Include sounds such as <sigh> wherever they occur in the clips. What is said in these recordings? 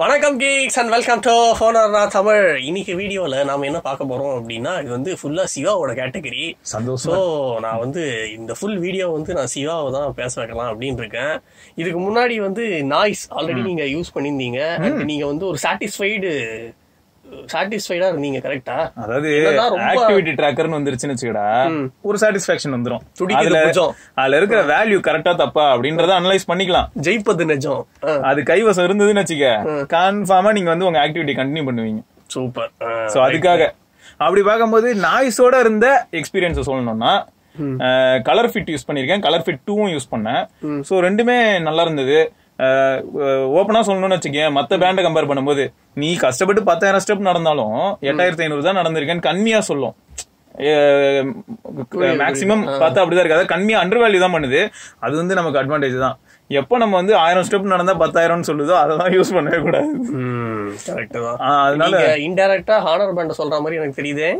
வணக்கம் geeks and welcome to ஃபோனர்னா தமிழ் இன்னைக்கு வீடியோல நாம என்ன பார்க்க போறோம் அப்படின்னா இது வந்து ஃபுல்லா சிவாவோட கேட்டகரி சந்தோஷம். ஸோ நான் வந்து இந்த ஃபுல் வீடியோ வந்து நான் சிவாவை தான் பேச வைக்கலாம் அப்படின்னு இருக்கேன். இதுக்கு முன்னாடி வந்து நாய்ஸ் ஆல்ரெடி நீங்க யூஸ் பண்ணியிருந்தீங்க. and நீங்க வந்து ஒரு சாட்டிஸ்ஃபைடு சாட்டிஸ்ஃபைடா இருந்தீங்க கரெக்டா அதாவது ஆக்டிவிட்டி ட்ராக்கர்னு வந்துருச்சுன்னு வச்சுக்கடா ஒரு சாட்டிஸ்பாக்சன் வந்துரும். அதுல. அதுல இருக்கிற வேல்யூ கரெக்டா தப்பா அப்படின்றத அனலைஸ் பண்ணிக்கலாம். ஜெயிப்பது நிஜம். அது கைவசம் இருந்ததுன்னு வச்சுக்க கன்ஃபார்மா நீங்க வந்து உங்க ஆக்டிவிட்டி கண்டினியூ பண்ணுவீங்க. சூப்பர் சோ அதுக்காக. அப்படி பார்க்கும்போது நாய்ஸோட இருந்த எக்ஸ்பீரியன்ஸ் சொல்லணும்னா கலர் ஃபிட் யூஸ் பண்ணிருக்கேன். கலர் ஃபிட் டூவும் யூஸ் பண்ணேன். சோ ரெண்டுமே நல்லா இருந்தது. ஓப்பனா சொல்லணும்னு வச்சுக்கேன். மத்த பேண்டை கம்பேர் பண்ணும்போது நீ கஷ்டப்பட்டு பத்தாயிரம் ஸ்டெப் நடந்தாலும் எட்டாயிரத்தி ஐநூறு தான் நடந்திருக்கேன்னு கம்மியா சொல்லும். மேக்சிமம் பார்த்தா அப்படிதான் இருக்கு. அதாவது கம்மியா அண்டர் வேல்யூ தான் பண்ணுது. அது வந்து நமக்கு அட்வான்டேஜ் தான். எப்போ நம்ம வந்து ஆயிரம் ஸ்டெப் நடந்தா பத்தாயிரம்னு சொல்லுதோ அதை தான் யூஸ் பண்ணவே கூடாது. கரெக்ட் தான். ஆ, அதனால இன்டைரக்டா ஹானர் பேண்ட சொல்ற மாதிரி எனக்கு தெரியுதே.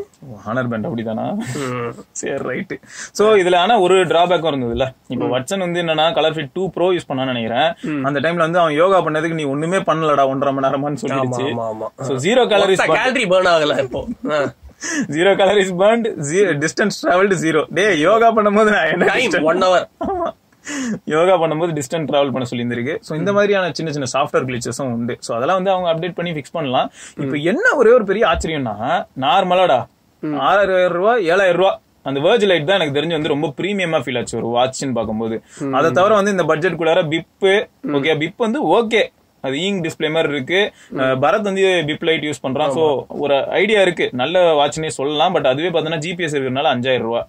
ஆனர் பேண்ட் அப்படிதானா ம். சரி ரைட் சோ இதுல ஆனா ஒரு டிராபேக்கும் இருந்தது இல்ல இப்போ வட்சன் வந்து என்னன்னா colour fit two pro use பண்ணான்னு நினைக்கிறேன். அந்த டைம்ல வந்து அவன் யோகா பண்ணதுக்கு நீ ஒண்ணுமே பண்ணலடா ஒன்றரை மணி நேரமான்னு சொல்லிடுச்சு. ஆமா ஆமா. So zero calories calorie burn ஆகல இப்போ. ஆ. Zero calories burnt distance travelled zero day yoga பண்ணும்போது நான் என்ன ஒன் ஹவர் ஆமா. யோகா பண்ணும்போது டிஸ்டன்ஸ் டிராவல் பண்ண சொல்லியிருந்திருக்கு. சோ இந்த மாதிரியான சின்ன சின்ன சாஃப்ட்வேர் கிளிச்சஸும் உண்டு. சோ அதெல்லாம் வந்து அவங்க அப்டேட் பண்ணி ஃபிக்ஸ் பண்ணலாம். இப்போ என்ன ஒரே ஒரு பெரிய ஆச்சரியம்னா நார்மலாடா ஆறாயிரம் ரூபாய் ஏழாயிரம் ரூபாய் அந்த வேர்ஜ் லைட் தான் எனக்கு தெரிஞ்சு வந்து ரொம்ப பிரீமியமா ஃபீல் ஆச்சு ஒரு வாட்ச்னு பார்க்கும்போது. அதை தவிர வந்து இந்த பட்ஜெட் குள்ளார பிப்பு ஓகே பிப் வந்து ஓகே அது ஈங் டிஸ்பிளே மாதிரி இருக்கு. பரத் வந்து பிப் லைட் யூஸ் பண்றான். சோ ஒரு ஐடியா இருக்கு. நல்ல வாட்ச்னே சொல்லலாம். பட் அதுவே பார்த்தோன்னா ஜிபிஎஸ் இருக்கிறதுனால அஞ்சாயிரம் ரூபாய்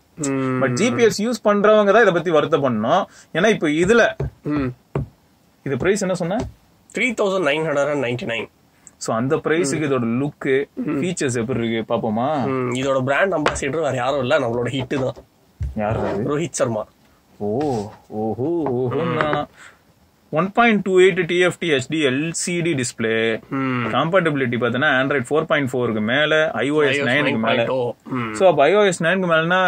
பட் ஜிபிஎஸ் யூஸ் பண்றவங்க தான் இதை பத்தி வருத்தம் பண்ணணும் ஏன்னா இப்போ இதுல இது பிரைஸ் என்ன சொன்ன? Three thousand nine hundred and ninety nine so அந்த பிரைஸுக்கு இதோட லுக்கு ஃபீச்சர்ஸ் எப்படி இருக்கு பாப்போமா? இதோட பிராண்ட் அம்பாசிடர் வேற யாரும் இல்ல. நம்மளோட ஹிட் தான். யார் ரோஹித் சர்மா. ஓ ஓஹோ ஓஹோ one point two eight TFT HD LCD display compatibility பார்த்தோன்னா ஆண்ட்ராய்ட் ஃபோர் பாயிண்ட் ஃபோருக்கு மேல ஐஓஎஸ் நைனுக்கு மேல. சோ அப்ப ஐஓஎஸ் நைனுக்கு மேலனா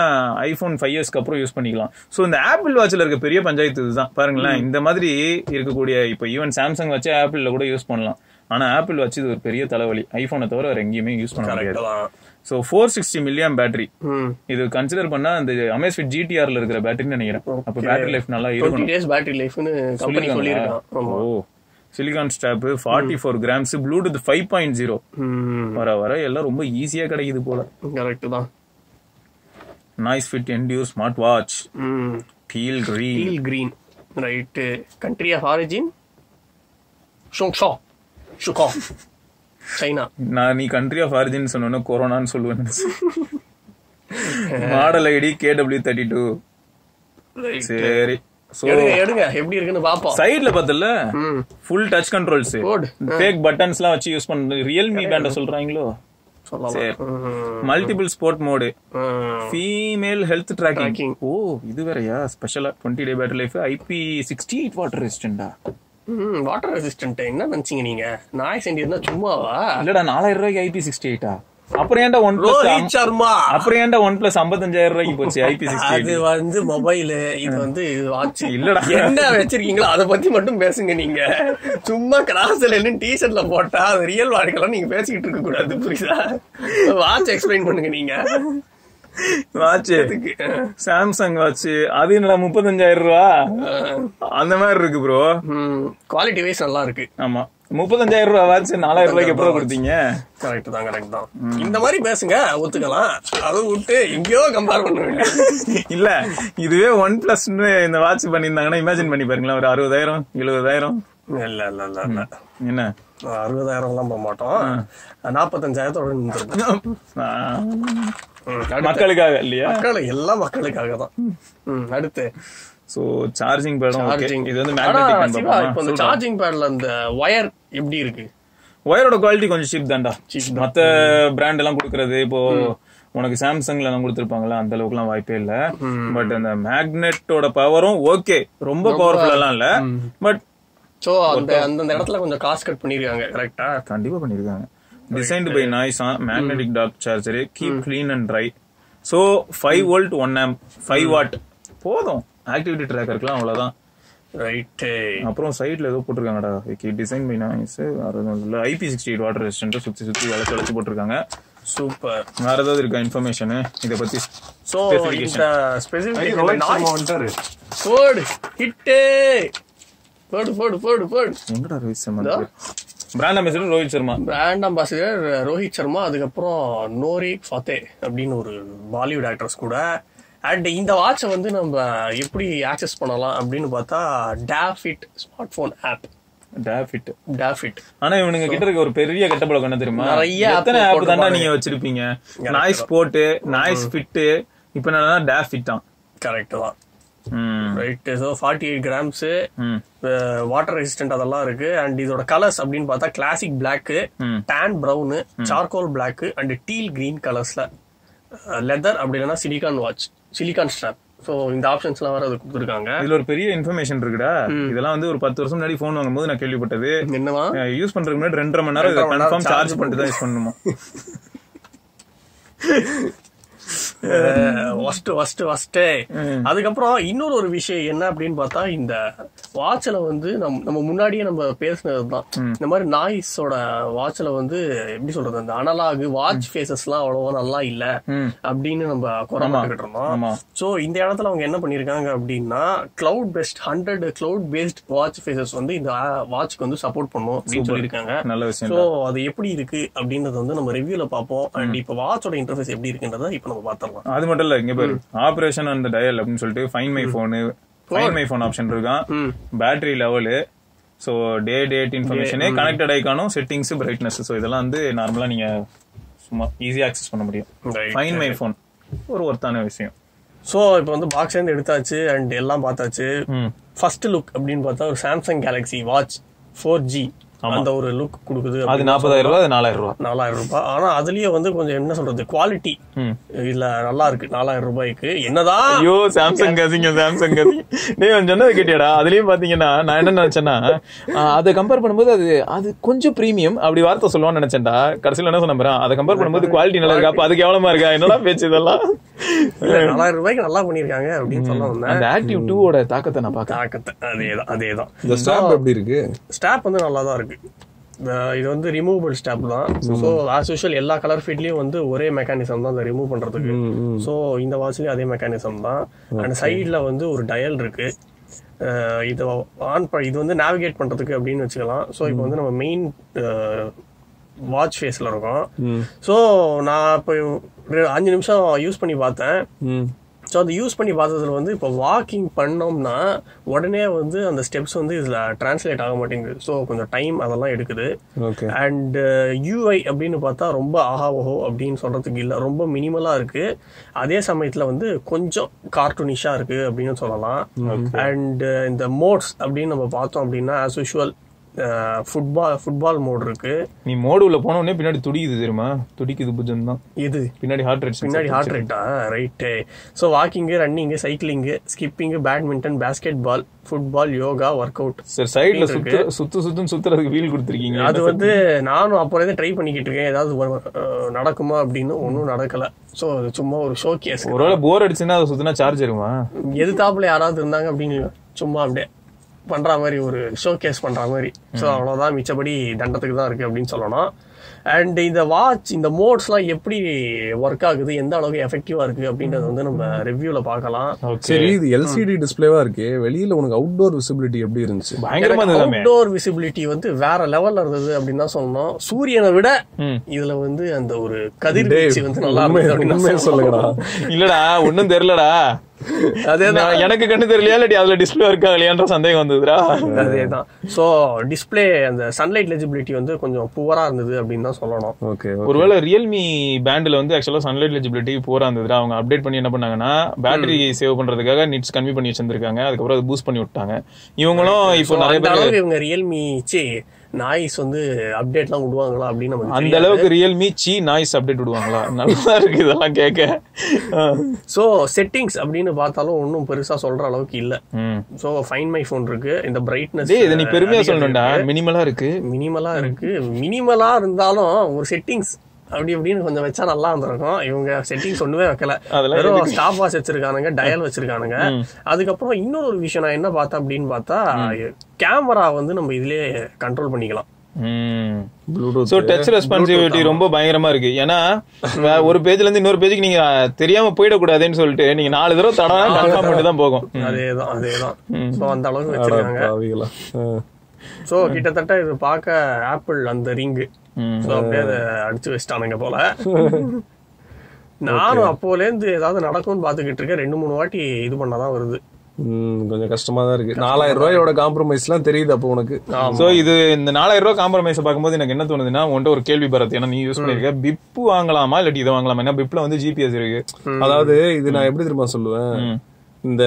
ஐபோன் ஃபைவ் இயர்ஸ்க்கு அப்புறம் யூஸ் பண்ணிக்கலாம். சோ இந்த ஆப்பிள் வாட்ச்ல இருக்க பெரிய பஞ்சாயத்து இதுதான். பாருங்களேன் இந்த மாதிரி இருக்கக்கூடிய இப்போ ஈவன் சாம்சங் வச்சு ஆப்பிள்ல கூட யூஸ் பண்ணலாம். ஆனா ஆப்பிள் வச்சு இது ஒரு பெரிய தலைவலி. ஐபோனை தவிர வேற எங்கேயுமே யூஸ் பண்ண முடியாது. So four sixty milliamp battery இது கன்சிடர் பண்ணா அந்த அமேஸ்ஃபிட் ஜிடிஆர்ல இருக்கிற பேட்டரின்னு நினைக்கிறேன். அப்ப பேட்டரி லைஃப் நல்லா டேஸ் பேட்டரி லைஃப்னு கம்பெனி சொல்லியிருக்கான். ஆமா. ஓ silicone strap forty four grams Bluetooth five point zero வர வர எல்லாம் ரொம்ப ஈஸியா கிடைக்குது போல. கரெக்ட் தான். Noise fit endure smart watch ம். Deal green deal green right country of origin ஷோங்ஷா ஷுகா சைனா நான் நீ கண்ட்ரி ஆஃப் ஆரிஜின் சொன்னோன்னு கொரோனான்னு சொல்லுவேன். Model ID KW thirty two சரி. சோ எடுங்க எடுங்க. எப்படி இருக்குன்னு பாப்போம் சைடுல பார்த்தல full touch controls. Fake buttons எல்லாம் வச்சு யூஸ் பண்றது ரியல்மி பேண்ட சொல்றாங்களோ. Multiple sport mode. Female health tracking. ஓ இது வேறயா? ஸ்பெஷலா twenty day battery life IP sixty eight water ரெசிஸ்டண்டா ம் வாட்டர் ரெசிஸ்டன்ட் என்ன நினைச்சீங்க நீங்க? நாய் செஞ்சிருந்தா சும்மாவா? இல்லடா நாலாயிரம் ரூபாய்க்கு ஐபி சிக்ஸ்டி எயிட்டா அப்புறம் ஏன்டா ஒன் பிளஸ் சர்மா! அப்புறம் ஏன்டா ஒன் பிளஸ் ஐம்பத்தஞ்சாயிரம் ரூபாய்க்கு போச்சு ஐபி சிக்ஸ்டி அது வந்து மொபைல் இது வந்து இது வாட்ச் இல்லடா. என்ன வச்சிருக்கீங்களோ அத பத்தி மட்டும் பேசுங்க நீங்க. சும்மா கிளாஸ்ல என்ன டிஷர்ட்ல போட்டா அது ரியல் வாழ்க்கைலாம் நீங்க பேசிக்கிட்டு இருக்க கூடாது புரியுதா? வாட்ச் எக்ஸ்பிளைன் பண்ணுங்க நீங்க. வாட்ச். Samsung watch. அது என்னடா முப்பத்தஞ்சாயிரம் ரூபா? அந்த மாதிரி இருக்கு ப்ரோ குவாலிட்டி வைஸ் நல்லா இருக்கு. ஆமா. முப்பத்தஞ்சாயிரம் ரூபா வாட்ச் நாலாயிரம் ரூபாய்க்கு எப்பறம் கொடுத்தீங்க? கரெக்ட் தான் கரெக்ட் தான். இந்த மாதிரி பேசுங்க ஒத்துக்கலாம். அதை விட்டு எங்கேயோ கம்பேர் பண்ண வேண்டியது. இல்ல இதுவே ஒன் பிளஸ் இந்த வாட்ச் பண்ணியிருந்தாங்கன்னா இமேஜின் பண்ணி பாருங்களேன். ஒரு அறுபதாயிரம் எழுபதாயிரம். இல்ல இல்ல இல்ல இல்ல. என்ன? அறுபதாயிரம் எல்லாம் போக மாட்டோம். நாற்பத்தஞ்சாயிரத்தோட மக்களுக்காக இல்லையா? மக்கள் எல்லாம் மக்களுக்காக தான். அடுத்து. சோ சார்ஜிங் பேடும் சார்ஜிங் இது வந்து மேக்னெட்டிக் இப்போ இந்த சார்ஜிங் பேட்ல அந்த ஒயர் எப்படி இருக்கு? ஒயரோட குவாலிட்டி கொஞ்சம் சீப் தான்டா. மத்த பிராண்ட் எல்லாம் கொடுக்கறது இப்போ உனக்கு சாம்சங்ல எல்லாம் கொடுத்துருப்பாங்களா அந்த அளவுக்கு எல்லாம் வாய்ப்பே இல்ல. பட் அந்த மேக்னெட்டோட பவரும் ஓகே ரொம்ப பவர்ஃபுல் எல்லாம் இல்ல. பட் சோ அந்த அந்தந்த இடத்துல கொஞ்சம் காசு கட் பண்ணிருக்காங்க கரெக்டா கண்டிப்பா பண்ணிருக்காங்க. Designed by Noise magnetic dock charger keep clean and dry so five volt one amp five watt போதும். ஆக்டிவிட்டி ட்ராக்கருக்குலாம் அவ்வளவுதான். ரைட்டு அப்புறம் சைடுல ஏதோ போட்டிருக்காங்கடா. டிசைன் பை நாய்ஸ் இல்ல. IP sixty eight water resistant சுத்தி சுத்தி வளைச்சு வளைச்சு போட்டிருக்காங்க. சூப்பர் வேற ஏதாவது இருக்கா இன்ஃபர்மேஷன் இத பத்தி சோ Specification. இந்த வந்துட்டாரு. போடு ஹிட்டு போடு போடு போடு போடு. எங்கடா Rohit Sharma. Brand ambassador Rohit Sharma brand ambassador Rohit Sharma அதுக்கப்புறம் நோரி ஃபத்தே அப்படின்னு ஒரு பாலிவுட் ஆக்ட்ரஸ் கூட. அண்ட் இந்த வாட்சை வந்து நம்ம எப்படி ஆக்சஸ் பண்ணலாம் அப்படின்னு பார்த்தா DaFit smart phone app DaFit DaFit ஆனா இவனுங்க கிட்ட இருக்க ஒரு பெரிய கெட்ட பழக்கம் என்ன தெரியுமா? நிறைய எத்தனை ஆப் தாண்டா. நீங்க வச்சிருப்பீங்க? நாய்ஸ் போட்டு நாய்ஸ் ஃபிட்டு இப்ப என்னன்னா டேஃபிட் தான். கரெக்ட் தான். Right so forty eight grams water resistant அதெல்லாம் இருக்கு. அண்ட் இதோட கலர்ஸ் அப்படின்னு பார்த்தா கிளாசிக் பிளாக் ம். Tan brown charcoal black and teal green கலர்ஸ்ல leather அப்படி இல்லைன்னா silicone watch silicone strap so இந்த ஆப்ஷன்ஸ்லாம் வேற அது கொடுத்துருக்காங்க. இதுல ஒரு பெரிய இன்ஃபர்மேஷன் இருக்குடா. இதெல்லாம் வந்து ஒரு பத்து வருஷம் முன்னாடி போன் வாங்கும்போது நான் கேள்விப்பட்டது. என்னவா? யூஸ் பண்றதுக்கு முன்னாடி ரெண்டரை மணி நேரம் கன்ஃபார்ம் சார்ஜ் பண்ணிட்டு தான் யூஸ் பண்ணணுமா? ஃபர்ஸ்ட் ஃபர்ஸ்ட் ஃபர்ஸ்ட் அதுக்கப்புறம் இன்னொரு ஒரு விஷயம் என்ன அப்படின்னு பார்த்தா இந்த வாட்ச்ல வந்து நம்ம நம்ம முன்னாடியே நம்ம பேசினது தான். இந்த மாதிரி நாய்ஸோட வாட்ச்ல வந்து எப்படி சொல்றது அந்த அனலாக் வாட்ச் ஃபேசஸ்லாம் அவ்வளவா நல்லா இல்ல. அப்படின்னு நம்ம குறமாட்டுக்கிட்டு இருந்தோம். சோ இந்த இடத்துல அவங்க என்ன பண்ணிருக்காங்க அப்படின்னா cloud best hundred cloud based watch faces வந்து இந்த வாட்ச்க்கு வந்து சப்போர்ட் பண்ணும் அப்படின்னு சொல்லியிருக்காங்க. நல்ல விஷயம் சோ அது எப்படி இருக்கு அப்படின்றத வந்து நம்ம ரிவ்யூல பார்ப்போம். அண்ட் இப்ப வாட்சோட இன்டர்ஃபேஸ் எப்படி இருக்குன்றத இப்ப நம்ம பாத்திரலாம் அது மட்டும் இல்ல இங்க பாரு. ஆபரேஷன் அந்த டயல் அப்படின்னு சொல்லிட்டு fine my. Phone fine my phone option இருக்கான். Battery level so day date information connected ஐக்கானும் settings brightness so இதெல்லாம் வந்து நார்மலா நீங்க சும்மா ஈஸியா ஆக்சஸ் பண்ண முடியும். ஃபைன் மை ஃபோன் ஒரு ஒர்த்தான விஷயம். சோ இப்போ வந்து பாக்ஸ் இருந்து எடுத்தாச்சு அண்ட் எல்லாம் பார்த்தாச்சு. ஃபர்ஸ்ட் லுக் அப்படின்னு பார்த்தா ஒரு Samsung Galaxy watch four G அந்த ஒரு லுக் கொடுக்குது அது நாற்பதாயிரம் ரூபாய் அது நாலாயிரம் ரூபாய். நாலாயிரம் ரூபாய். ஆனா அதுலயே வந்து கொஞ்சம் என்ன சொல்றது குவாலிட்டி இதுல நல்லா இருக்கு. நாலாயிரம் ரூபாய்க்கு. என்னதான்? ஐயோ சாம்சங் கசிங்க சாம்சங் கசிங்க அவன் சொன்னது கேட்டியாடா. அதுலயும் பாத்தீங்கன்னா நான் என்ன நினைச்சேன்னா அதை கம்பேர் பண்ணும்போது அது அது கொஞ்சம் பிரீமியம் அப்படி வார்த்தை சொல்லுவான்னு நினைச்சேன்டா. கடைசியில என்ன சொன்ன பாரு, அதை கம்பேர் பண்ணும்போது குவாலிட்டி நல்லா இருக்கா? அப்ப அதுக்கு எவ்வளவு இருக்கா என்னடா பேச்சு இதெல்லாம்? நாலாயிரம் ரூபாய்க்கு நல்லா பண்ணிருக்காங்க அப்படின்னு சொல்ல அந்த ஆக்டிவ் டூவோட தாக்கத்தை நான் பாக்கிறேன் தாக்கத்தை. அதேதான் அதேதான். இந்த ஸ்டாம்ப் எப்படி இருக்கு? ஸ்டாப் வந்து நல்லா தான் இருக்கு. இந்த- இது வந்து ரிமூவபிள் ஸ்டாப் தான். ஸோ ஆஸ் யூஷுவல் எல்லா கலர் ஃபீட்லயும் வந்து ஒரே மெக்கானிசம் தான் அதை ரிமூவ் பண்றதுக்கு. ஸோ இந்த வாட்ச்லயும் அதே மெக்கானிசம் தான். அண்ட் சைடில் வந்து ஒரு டயல் இருக்கு. அஹ் இது ஆன் இது வந்து நேவிகேட் பண்றதுக்கு அப்படின்னு வச்சுக்கலாம். ஸோ இப்போ வந்து நம்ம மெயின் வாட்ச் ஃபேஸ்ல இருக்கோம். ஸோ நான் இப்போ அஞ்சு நிமிஷம் யூஸ் பண்ணி பார்த்தேன். ஸோ அது யூஸ் பண்ணி பார்த்ததுல வந்து இப்போ வாக்கிங் பண்ணோம்னா உடனே வந்து அந்த ஸ்டெப்ஸ் வந்து இதில் டிரான்ஸ்லேட் ஆக மாட்டேங்குது. ஸோ கொஞ்சம் டைம் அதெல்லாம் எடுக்குது. ஓகே அண்ட் யூஐ அப்படின்னு பார்த்தா ரொம்ப ஆஹா ஓஹோ அப்படின்னு சொல்றதுக்கு இல்லை. ரொம்ப மினிமலாக இருக்கு. அதே சமயத்தில் வந்து கொஞ்சம் கார்ட்டூனிஷாக இருக்கு அப்படின்னு சொல்லலாம். அண்ட் இந்த மோட்ஸ் அப்படின்னு நம்ம பார்த்தோம் அப்படின்னா as usual football football mode இருக்கு. நீ மோடு உள்ள போன உடனே பின்னாடி துடிக்குது தெரியுமா? துடிக்குது புஜம் தான். இது. பின்னாடி ஹார்ட் ரேட் பின்னாடி ஹார்ட் ரேட்டா right so walking running cycling skipping badminton basketball football yoga work out சரி சைடுல சுத்து சுத்து சுத்துன்னு சுத்துறதுக்கு வீல் கொடுத்துருக்கீங்க. அது வந்து நானும் அப்போதே ட்ரை பண்ணிக்கிட்டு இருக்கேன். ஏதாவது நடக்குமா அப்படின்னு ஒன்றும் நடக்கல. ஸோ சும்மா ஒரு ஷோ கேஸ் ஒருவேளை போர் அடிச்சுன்னா அதை சுத்தினா சார்ஜ் இருக்குமா எதிர்த்தாப்புல யாராவது இருந்தாங்க அப்படின்னு சும்மா அப்படியே. பண்ற மாதிரி ஒரு ஷோ கேஸ் பண்ற மாதிரி. ஸோ அவ்வளவுதான். மிச்சபடி தண்டத்துக்கு தான் இருக்கு அப்படின்னு சொல்லணும் அண்ட் இந்த வாட்ச் இந்த மோட்ஸ்லாம் எப்படி ஒர்க் ஆகுது? எந்த அளவுக்கு எஃபெக்டிவா இருக்கு அப்படின்றத வந்து நம்ம ரிவ்யூல பார்க்கலாம். சரி இது எல்சிடி டிஸ்பிளேவா இருக்கு. வெளியில உனக்கு அவுட்டோர் விசிபிலிட்டி எப்படி இருந்துச்சு? அவுட்டோர் விசிபிலிட்டி வந்து வேற லெவல்ல இருந்தது அப்படின்னு தான் சொல்லணும். சூரியனை விட. இதுல வந்து அந்த ஒரு கதிர்வீச்சு வந்து நல்லா இருந்தது அப்படின்னு. சொல்லுங்கடா. இல்லடா ஒண்ணும் தெரியலடா. அதேதான். எனக்கு கண்ணு தெரியலையா இல்லாட்டி அதுல டிஸ்பிளே இருக்கா இல்லையான்ற சந்தேகம் வந்ததுடா அதேதான். சோ டிஸ்ப்ளே அந்த சன்லைட் லெஜிபிலிட்டி வந்து கொஞ்சம் புவரா இருந்தது அப்படின்னு தான் சொல்லணும். ஓகே ஒருவேளை ரியல்மி பேண்ட்ல வந்து ஆக்சுவலா சன்லைட் எலிஜிபிலிட்டி போரா இருந்ததுடா அவங்க அப்டேட் பண்ணி என்ன பண்ணாங்கன்னா பேட்டரி சேவ் பண்றதுக்காக நிட்ஸ் கம்மி பண்ணி வச்சிருந்திருக்காங்க. அதுக்கப்புறம் அதை பூஸ்ட் பண்ணி விட்டாங்க. இவங்களும் இப்போ நிறைய பேர் இவங்க ரியல்மி சி நாய்ஸ் வந்து அப்டேட்லாம் விடுவாங்களா அப்படின்னு அந்த. அளவுக்கு ரியல்மி சி நாய்ஸ் அப்டேட் விடுவாங்களா? நல்லா இருக்கு இதெல்லாம் கேட்க. சோ செட்டிங்ஸ் அப்படின்னு பார்த்தாலும் ஒன்றும் பெருசா சொல்ற அளவுக்கு இல்ல. சோ ஃபைன் மை ஃபோன் இருக்கு. இந்த பிரைட்னஸ் இதை நீ பெருமையா சொல்லணும்டா. மினிமலா இருக்கு. மினிமலா இருக்கு. மினிமலா இருந்தாலும் ஒரு செட்டிங்ஸ் அப்படி இப்படின்னு கொஞ்சம் வச்சா நல்லா இருந்திருக்கும். இவங்க செட்டிங்ஸ் ஒண்ணுமே வைக்கல. வெறும் ஸ்டாப் வாட்ச் வச்சிருக்கானுங்க டயல் வச்சிருக்கானுங்க. அதுக்கப்புறம் இன்னொரு ஒரு விஷயம் நான் என்ன பார்த்தேன் அப்படின்னு பார்த்தா கேமரா வந்து நம்ம இதுலயே கண்ட்ரோல் பண்ணிக்கலாம். ப்ளூடூத் சோ டச் ரெஸ்பான்சிபிலிட்டி ரொம்ப பயங்கரமா இருக்கு. ஏன்னா ஒரு பேஜ்ல இருந்து இன்னொரு பேஜுக்கு நீங்க தெரியாம போயிடக்கூடாதுன்னு சொல்லிட்டு நீங்க நாலு தடவை தடவை கன்ஃபார்ம் பண்ணிட்டு தான் போகும். அதேதான் அதேதான். சோ அந்த அளவுக்கு வச்சிருக்காங்க. சோ கிட்டத்தட்ட இது பார்க்க ஆப்பிள் அந்த ரிங்கு சோ அப்படியே அதை அடிச்சு வச்சிட்டானுங்க போல. <laughs> நானும் அப்போல இருந்து ஏதாவது நடக்கும்னு பாத்துக்கிட்டு இருக்கேன். ரெண்டு மூணு வாட்டி இது பண்ணாதான் வருது. கொஞ்சம் கஷ்டமா தான் இருக்கு நாலாயிரம் ரூபாயோட காம்ப்ரமைஸ் எல்லாம் தெரியுது அப்போ உனக்கு. சோ இது இந்த நாலாயிரம் ரூபாய் காம்ப்ரமைஸ் பார்க்கும்போது எனக்கு என்ன தோணுதுன்னா உன்கிட்ட ஒரு கேள்வி பரத் ஏன்னா நீ யூஸ் பண்ணிருக்க. பிப்பு வாங்கலாமா? இல்லாட்டி இதை வாங்கலாமா? ஏன்னா பிப்ல வந்து ஜிபிஎஸ் இருக்கு. அதாவது இது நான் எப்படி தெரியுமா சொல்லுவேன்? இந்த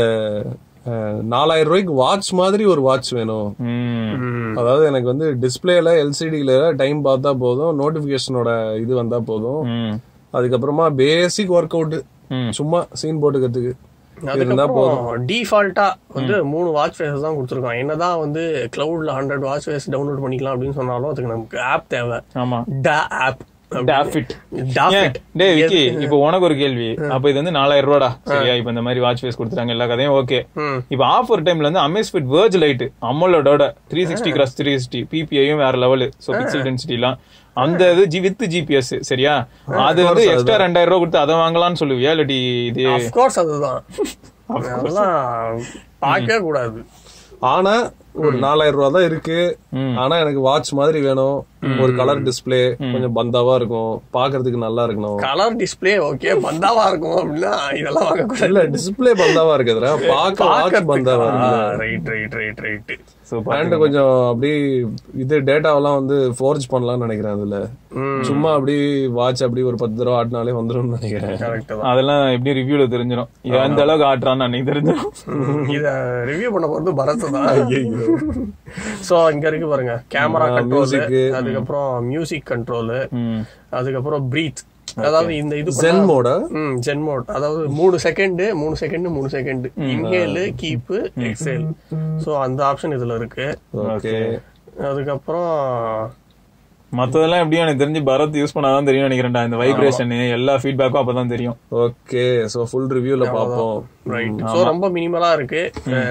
நாலாயிரம் ரூபாய்க்கு வாட்ச் மாதிரி ஒரு வாட்ச் வேணும். ம். அதாவது எனக்கு வந்து டிஸ்பிளேல எல்சிடில டைம் பார்த்தா போதும் நோட்டிபிகேஷனோட இது வந்தா போதும். ம். அதுக்கப்புறமா பேசிக் ஒர்க் அவுட். சும்மா சீன் போட்டுக்கிறதுக்கு. டிஃபால்ட்டா வந்து மூணு வாட்ச் ஃபேஸ் தான் கொடுத்துருக்கான் என்னதான் வந்து கிளவுட்ல ஹண்ட்ரட் வாட்ச் ஃபேஸ் டவுன்லோட் பண்ணிக்கலாம் அப்படின்னு சொன்னாலும் அதுக்கு நமக்கு ஆப் தேவை. ஆமா. டா ஆப் டாஃபிட் டாஃபிட் டேய் விக்கி இப்போ உனக்கு ஒரு கேள்வி. அப்ப இது வந்து நாலாயிரம் ரூபாடா? சரியா? இப்ப இந்த மாதிரி வாட்ச் ஃபேஸ் கொடுத்துட்டாங்க எல்லா கதையும் ஓகே. இப்ப ஆஃபர் டைம்ல வந்து Amazfit Verge lite அம்மலோட three sixty cross three sixty பிபிஐயும் வேற லெவல் சோ பிக்சல் டென்சிட்டி எல்லாம் அந்த இது ஜி வித் ஜிபிஎஸ் சரியா? அது வந்து எக்ஸ்ட்ரா ரெண்டாயிரம் ரூபாய் கொடுத்து அதை வாங்கலாம்னு சொல்லுவியா இல்லாட்டி இது. அஃப்கோர்ஸ் அதுதான். அதெல்லாம் பார்க்கவே கூடாது. ஆனா ஒரு நாலாயிரம் ரூபா தான் இருக்கு. ஆனா எனக்கு வாட்ச் மாதிரி வேணும். ஒரு கலர் டிஸ்ப்ளே கொஞ்சம் பந்தாவா இருக்கும். பாக்குறதுக்கு நல்லா இருக்கணும். கலர் டிஸ்ப்ளே ஓகே பந்தாவா இருக்கும் அப்படின்னா இதெல்லாம் வாங்க கூடாது இல்ல டிஸ்ப்ளே பந்தாவா இருக்குதுடா. <laughs> பாக்க வாட்ச் பந்தாவா இருக்கு right right right right and கொஞ்சம் அப்படி இது டேட்டாவெல்லாம் வந்து ஃபோர்ஜ் பண்ணலாம்னு நினைக்கிறேன் அதுல. சும்மா அப்படி வாட்ச் அப்படி ஒரு பத்து தடவை ஆட்டினாலே வந்துரும்னு நினைக்கிறேன். அதெல்லாம் எப்படி ரிவ்யூல தெரிஞ்சிடும் எந்த அளவுக்கு ஆட்டுறான்னு அன்னைக்கு தெரிஞ்சிடும் இத ரிவ்யூ பண்ண போறது பரத் தான். சோ இங்க இருக்கு பாருங்க. Camera control. அதுக்கப்புறம் மியூசிக் கண்ட்ரோல் ம். அதுக்கப்புறம் பிரீத் அதாவது இந்த இது ஜென் மோட ம் ஜென் மோட் அதாவது மூணு செகண்ட் மூணு செகண்ட் மூணு second inhale keep exhale so அந்த ஆப்ஷன் இதுல இருக்கு. ஓகே அதுக்கப்புறம் மத்ததெல்லாம் எப்படியும் எனக்கு தெரிஞ்சு பரத் யூஸ் பண்ணாதான் தெரியும் நினைக்கிறேன்டா. இந்த வைப்ரேஷன் எல்லா ஃபீட்பேக்கும் அப்பதான் தெரியும். ஓகே சோ ஃபுல் ரிவ்யூல பாப்போம் ரைட் சோ ரொம்ப மினிமலா இருக்கு.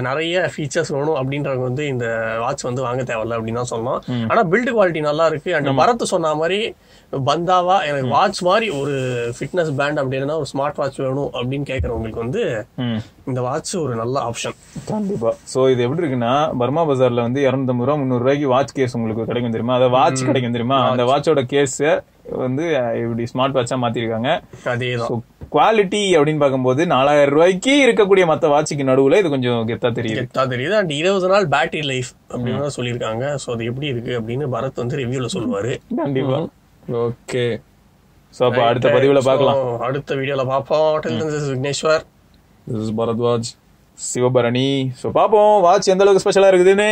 நிறைய ஃபீச்சர்ஸ் வேணும் அப்படின்றவங்க வந்து இந்த வாட்ச் வந்து வாங்க தேவையில்ல அப்படின்னு தான் சொன்னோம் ஆனா பில்ட் குவாலிட்டி நல்லா இருக்கு. அண்ட் பரத் சொன்ன மாதிரி பந்தாவா எனக்கு வாட்ச் மாதிரி ஒரு ஃபிட்னஸ் பேண்ட் அப்படின்னா ஒரு ஸ்மார்ட் வாட்ச் வேணும் அப்படின்னு கேக்குறவங்களுக்கு வந்து. இந்த வாட்ச் ஒரு நல்ல ஆப்ஷன். கண்டிப்பா. சோ இது எப்படி இருக்குன்னா பர்மா பஜார்ல வந்து இருநூத்தம்பது ரூபா முந்நூறு ரூபாய்க்கு வாட்ச் கேஸ் உங்களுக்கு கிடைக்கும் தெரியுமா? அதை வாட்ச் கிடைக்கும் தெரியுமா? அந்த வாட்சோட கேஸ் வந்து இப்படி ஸ்மார்ட் வாட்சா மாத்திருக்காங்க. அதேதான். குவாலிட்டி அப்படின்னு பார்க்கும்போது நாலாயிரம் ரூபாய்க்கு இருக்கக்கூடிய மத்த வாட்சுக்கு நடுவுல இது கொஞ்சம் கெத்தா தெரியுது. கெத்தா தெரியுது. அண்ட் இருபது நாள் பேட்டரி லைஃப் அப்படின்னு தான் சொல்லியிருக்காங்க. ஸோ அது எப்படி இருக்கு அப்படின்னு பரத் வந்து ரிவ்யூல சொல்லுவாரு. கண்டிப்பா. ஓகே சோ அப்ப அடுத்த பதிவுல பார்க்கலாம். So, அடுத்த வீடியோல பார்ப்போம். Vigneshwar this is Bharadwaj Sivabharani so பார்ப்போம் வாட்ச் எந்த அளவுக்கு ஸ்பெஷலாக இருக்குதுன்னு.